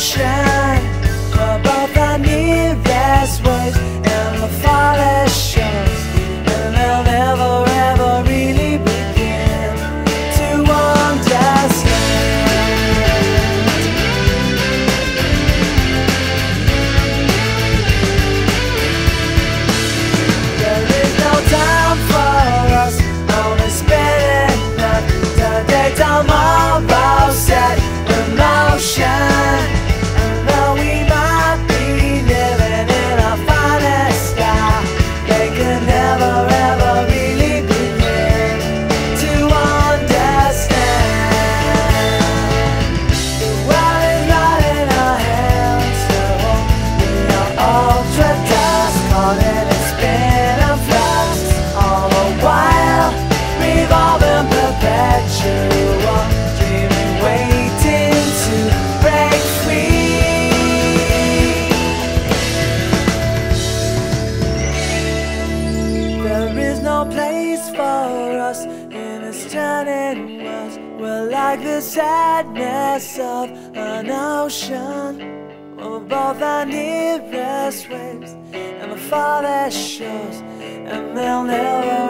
shadow. us in its turning wells. We're like the sadness of an ocean. We're both our nearest waves, and the farthest shores, and they'll never.